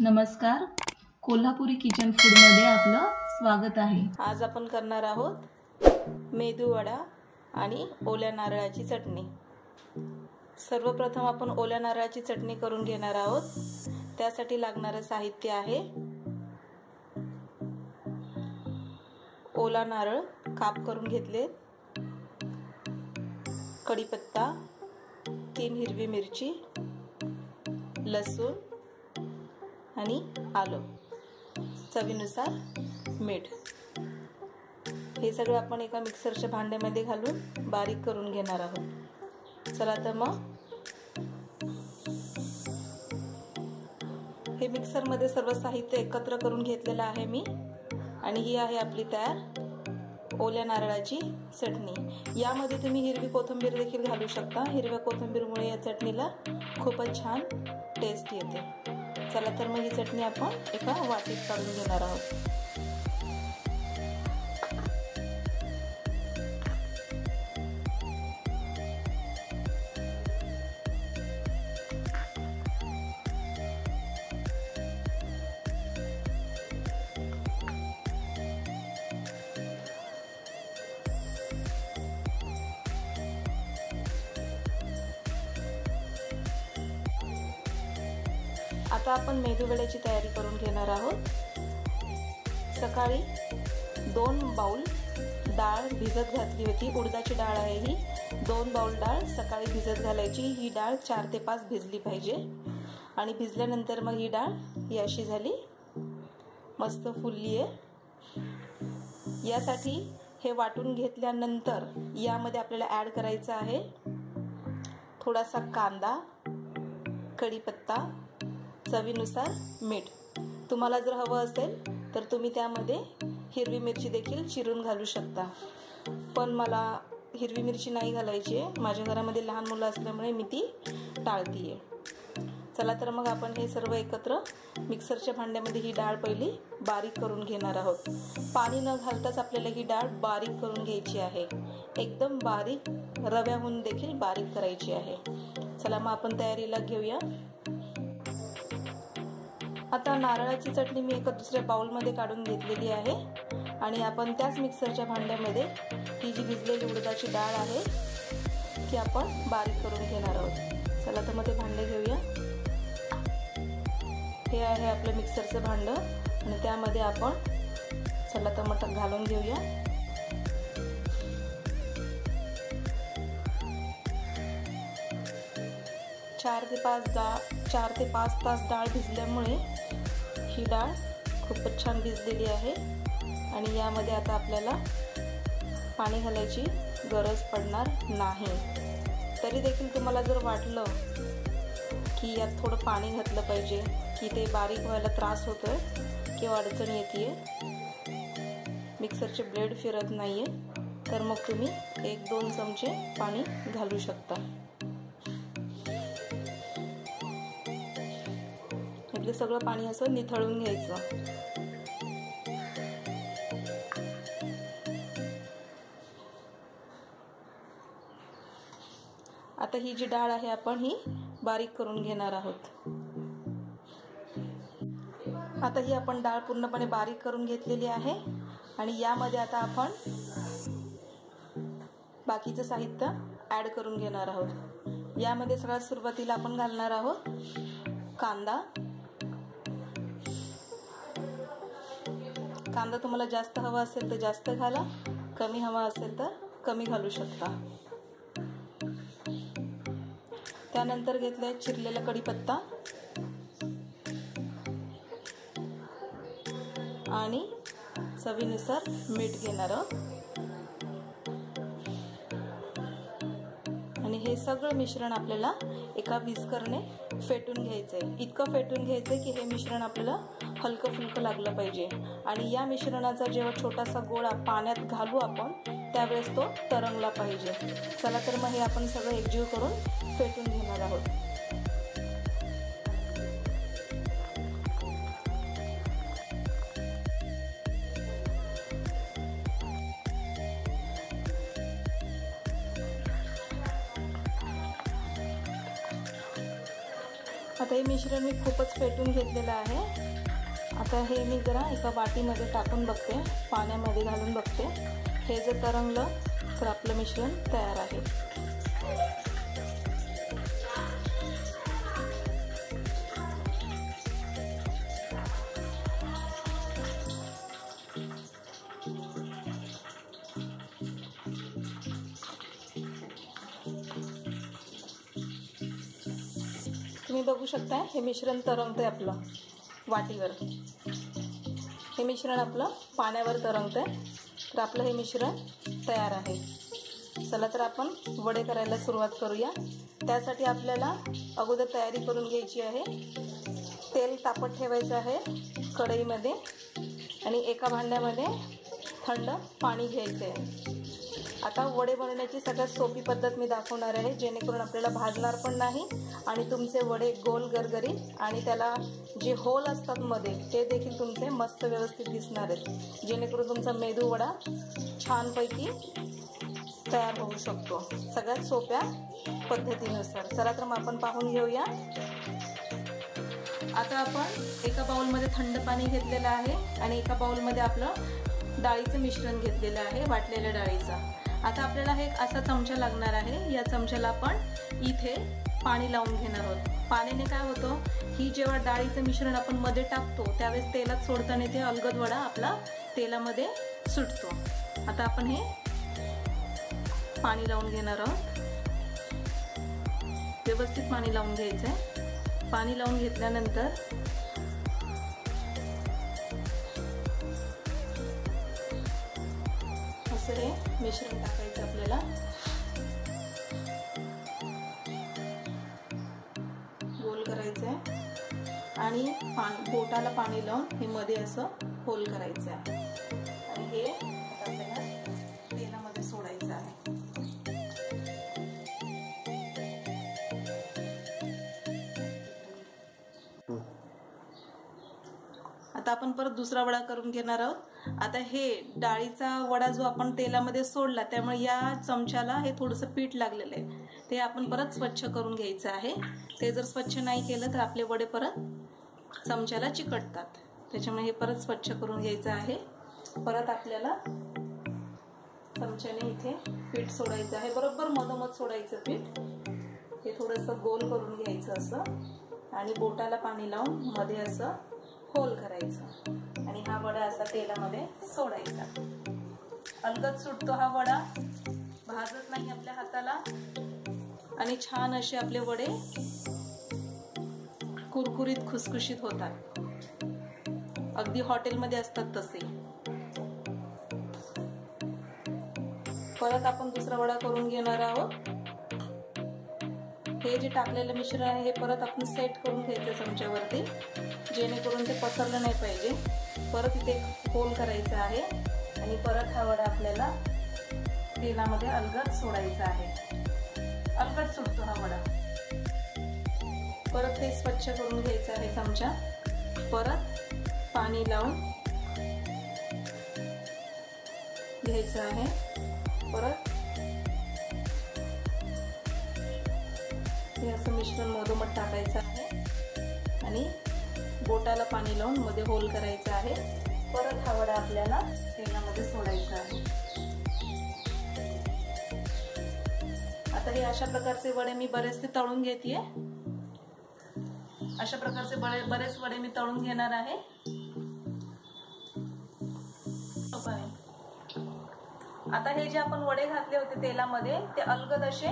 नमस्कार. कोल्हापुरी किचन फूडमध्ये आपलं स्वागत आहे. आज आपण करणार आहोत मेदू वडा आणि ओल्या नारळाची चटणी. सर्वप्रथम आपण ओल्या नारळाची चटणी करून घेणार आहोत. त्यासाठी लागणारं साहित्य आहे ओला नारळ काप करून घेतले कढीपत्ता तीन हिरवी मिरची लसूण आणि आलं. चवीनुसार मीठ. हे सगळं आपण एका मिक्सरच्या भांड्यामध्ये घालून बारीक करून घेणार आहोत. चला तर मग हे मिक्सरमध्ये सर्व साहित्य एकत्र करून घेतलेलं आहे मी. आणि ही आहे आपली तयार ओल्या नारळाची चटणी. यामध्ये तुम्ही हिरवी कोथिंबीर देखील घालू शकता. हिरव्या कोथिंबीरमुळे या चटणीला खूपच छान टेस्ट येते. चला तर मग ही चटणी आपण एका वाटीत काढून घेणार आहोत. आता आपण मेदूवड्याची तयारी करून घेणार आहोत. सकाळी दोन बाऊल डाळ भिजत घातली होती. उडदाची डाळ आहे ही. दोन बाऊल डाळ सकाळी भिजत घालायची. ही डाळ चार ते पाच भिजली पाहिजे. आणि भिजल्यानंतर मग ही डाळ ही अशी झाली. मस्त फुलली आहे. यासाठी हे वाटून घेतल्यानंतर यामध्ये आपल्याला ॲड करायचं आहे थोडासा कांदा कढीपत्ता चवीनुसार मीठ. तुम्हाला जर हवं असेल तर तुम्ही त्यामध्ये हिरवी मिरची देखील चिरून घालू शकता. पण मला हिरवी मिरची नाही घालायची आहे. माझ्या घरामध्ये लहान मुलं असल्यामुळे मी ती टाळती आहे चला तर मग आपण हे सर्व एकत्र मिक्सरच्या भांड्यामध्ये ही डाळ पहिली बारीक करून घेणार आहोत. पाणी न घालताच आपल्याला ही डाळ बारीक करून घ्यायची आहे. एकदम बारीक रव्याहून देखील बारीक करायची आहे. चला मग आपण तयारीला घेऊया. आता नारळाची चटणी मी एका दुसऱ्या बाउलमध्ये काढून घेतलेली आहे. आणि आपण त्याच मिक्सरच्या भांड्यामध्ये ही जी भिजलेली उडदाची डाळ आहे ती आपण बारीक करून घेणार आहोत. चला तर मग ते भांडे घेऊया. हे आहे आपलं मिक्सरचं भांडं. आणि त्यामध्ये आपण चला तर घालून घेऊया. चार ते पाच डाळ चार ते पाच तास डाळ भिजल्यामुळे ही डाळ खूपच छान भिजलेली आहे. आणि यामध्ये आता आपल्याला पाणी घालायची गरज पडणार नाही. तरी देखील तुम्हाला जर वाटलं की यात थोडं पाणी घातलं पाहिजे की ते बारीक व्हायला त्रास होतो आहे किंवा अडचण येते मिक्सरचे ब्लेड फिरत नाही आहे तर मग तुम्ही एक दोन चमचे पाणी घालू शकता. त्यातलं सगळं पाणी असं निथळून घ्यायचं. आता ही जी डाळ आहे आपण ही बारीक करून घेणार आहोत. आता ही आपण डाळ पूर्णपणे बारीक करून घेतलेली आहे आणि यामध्ये आता आपण बाकीचं साहित्य ॲड करून घेणार आहोत. यामध्ये सगळ्यात सुरुवातीला आपण घालणार आहोत कांदा कांदा तुम्हाला जास्त हवा असेल तर जास्त घाला. कमी हवा असेल तर कमी घालू शकता. त्यानंतर घेतलाय चिरलेला कढीपत्ता. आणि चवीनुसार मीठ घेणार आणि हे सगळं मिश्रण आपल्याला एका विस्करने फेटून घ्यायचं आहे इतकं फेटून घ्यायचं आहे की हे मिश्रण आपल्याला हलकं फुलकं लागलं पाहिजे. आणि या मिश्रणाचा जेव्हा छोटासा गोळा पाण्यात घालू आपण त्यावेळेस तो तरंगला पाहिजे. चला तर मग हे आपण सगळं एकजीव करून फेटून घेणार आहोत. आता हे मिश्रण मी खूपच फेटून घेतलेलं आहे. आता हे मी जरा एका वाटीमध्ये टाकून बघते पाण्यामध्ये घालून बघते. हे जर तरंगलं तर आपलं मिश्रण तयार आहे. तुम्ही बघू शकता हे मिश्रण तरंगतंय आपलं. वाटीवर. हे मिश्रण आपलं पाण्यावर तरंगतंय. तर आपलं हे मिश्रण तयार आहे. चला तर आपण वडे करायला सुरुवात करूया. त्यासाठी आपल्याला अगोदर तयारी करून घ्यायची आहे. तेल तापत ठेवायचं आहे कढईमध्ये. आणि एका भांड्यामध्ये थंड पाणी घ्यायचं आहे आता वडे बनवण्याची सगळ्यात सोपी पद्धत मी दाखवणार आहे जेणेकरून आपल्याला भाजणार पण नाही आणि तुमचे वडे गोल गरगरी आणि त्याला जे होल असतात मध्ये ते देखील तुमचे मस्त व्यवस्थित दिसणार आहेत. जेणेकरून तुमचा मेदू वडा छानपैकी तयार होऊ शकतो. सगळ्यात सोप्या पद्धतीनुसार. चला तर मग आपण पाहून घेऊया. आता आपण एका बाउलमध्ये थंड पाणी घेतलेलं आहे आणि एका बाउलमध्ये आपलं डाळीचं मिश्रण घेतलेलं आहे वाटलेल्या डाळीचं. आता आपल्याला हे असा चमचा लागणार आहे. या चमच्याला आपण इथे पाणी लावून घेणार आहोत. पाण्याने काय होतं? ही जेव्हा डाळीचं मिश्रण आपण मध्ये टाकतो त्यावेळेस तेलात सोडताना ते अलगद वडा आपला तेलामध्ये सुटतो. आता आपण हे पाणी लावून घेणार आहोत. व्यवस्थित पाणी लावून घ्यायचं आहे पाणी लावून घेतल्यानंतर असं हे मिश्रण टाकायचं आपल्याला. गोल करायचं आहे आणि पाणी बोटाला पाणी लावून हे मध्ये असं होल करायचं आहे आणि हे आपण परत दुसरा वडा करून घेणार आहोत. आता हे डाळीचा वडा जो आपण तेलामध्ये सोडला त्यामुळे या चमच्याला हे थोडंसं पीठ लागलेलं आहे. ते आपण परत स्वच्छ करून घ्यायचं आहे. ते जर स्वच्छ नाही केलं तर आपले वडे परत चमच्याला चिकटतात. त्याच्यामुळे हे परत स्वच्छ करून घ्यायचं आहे. परत आपल्याला चमच्याने इथे पीठ सोडायचं आहे. बरोबर मधोमध सोडायचं पीठ. हे थोडंसं गोल करून घ्यायचं असं. आणि बोटाला पाणी लावून मध्ये असं होल करायचा. आणि हा वडा असा तेलामध्ये सोडायचा. अलगद सुटतो हा वडा. भाजत नाही आपल्या हाताला. आणि छान असे आपले वडे कुरकुरीत खुसखुशीत होतात. अगदी हॉटेलमध्ये असतात तसे. परत आपण दुसरा वडा करून घेणार आहोत. हे जे टाकलेलं मिश्रण आहे हे परत आपण सेट करून घ्यायचं चमच्यावरती. जेणेकरून ते पसरलं नाही पाहिजे. परत इथे होल करायचं आहे आणि परत हा वडा आपल्याला तेलामध्ये अलगद सोडायचा आहे. अलगद सुटतो हा वडा. परत ते स्वच्छ करून घ्यायचं आहे चमचा. परत पाणी लावून घ्यायचं आहे. परत हे असं मिश्रण मधोमध टाकायचं आहे आणि बोटाला पाणी लावून मध्ये होल करायचं आहे. परत हा वडा आपल्याला तेलामध्ये सोडायचा आहे. आता हे अशा प्रकारचे वडे मी बरेचसे तळून घेते अशा प्रकारचे बरे बरेच वडे मी तळून घेणार आहे. आता हे जे आपण वडे घातले होते तेलामध्ये ते अलगद असे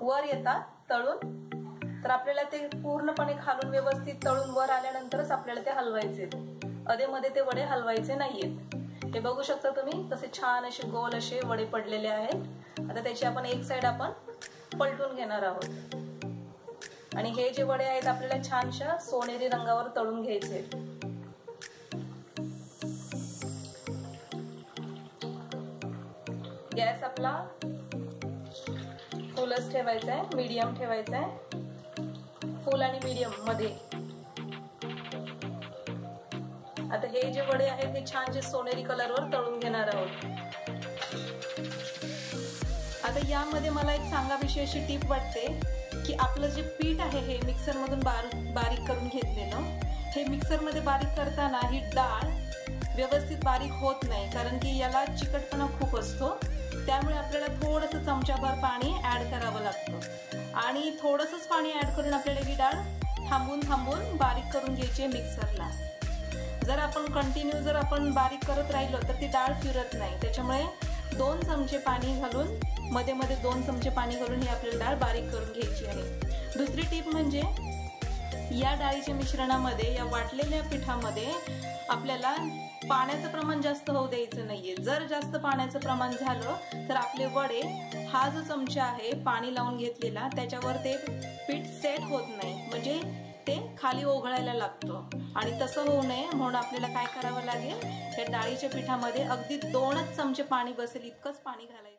वर येतात तळून. तर आपल्याला ते पूर्णपणे खालून व्यवस्थित तळून वर आल्यानंतरच आपल्याला ते हलवायचे अधेमध्ये ते वडे हलवायचे नाहीयेत. हे बघू शकता तुम्ही तसे छान असे गोल असे वडे पडलेले आहेत. आता त्याची आपण एक साइड आपण पलटून घेणार आहोत. आणि हे जे वडे आहेत आपल्याला छानशा सोनेरी रंगावर तळून घ्यायचे गॅस आपला फुलच ठेवायचा आहे मीडियम ठेवायचा आहे. फुल आणि मीडियममध्ये. आता हे जे वडे आहेत हे छान जे सोनेरी कलरवर तळून घेणार आहोत. आता यामध्ये मला एक सांगाविषयी अशी टीप वाटते की आपलं जे पीठ आहे हे मिक्सरमधून बार बारीक करून घेतलेलं हे मिक्सरमध्ये बारीक करताना ही डाळ व्यवस्थित बारीक होत नाही कारण की याला चिकटपणा खूप असतो. त्यामुळे आपल्याला थोडंसं चमच्याभर पाणी ॲड करावं लागतं. आणि थोडंसंच पाणी ॲड करून आपल्याला ही डाळ थांबून थांबून बारीक करून घ्यायची आहे मिक्सरला जर आपण कंटिन्यू जर आपण बारीक करत राहिलो तर ती डाळ फिरत नाही. त्याच्यामुळे दोन चमचे पाणी घालून मध्ये मध्ये दोन चमचे पाणी घालून ही आपल्याला डाळ बारीक करून घ्यायची आहे. दुसरी टीप म्हणजे या डाळीच्या मिश्रणामध्ये या वाटलेल्या पिठामध्ये आपल्याला पाण्याचं प्रमाण जास्त होऊ द्यायचं नाहीये. जर जास्त पाण्याचं प्रमाण झालं तर आपले वडे हा जो चमचा आहे पाणी लावून घेतलेला त्याच्यावर ते पीठ सेट होत नाही. म्हणजे ते खाली ओघळायला लागतो. आणि तसं होऊ नये म्हणून आपल्याला काय करावं लागेल? या डाळीच्या पिठामध्ये अगदी दोनच चमचे पाणी बसेल इतकंच पाणी घालायचं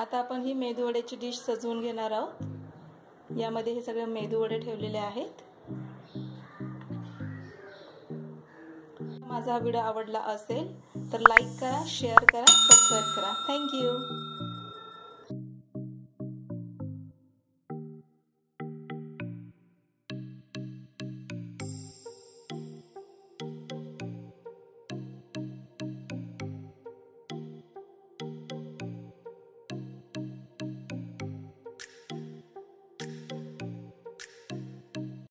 आता आपण ही मेदूवड्याची डिश सजवून घेणार आहोत. यामध्ये हे सगळे मेदूवडे ठेवलेले आहेत. माझा हा व्हिडिओ आवडला असेल तर लाईक करा शेअर करा सबस्क्राईब करा. थँक्यू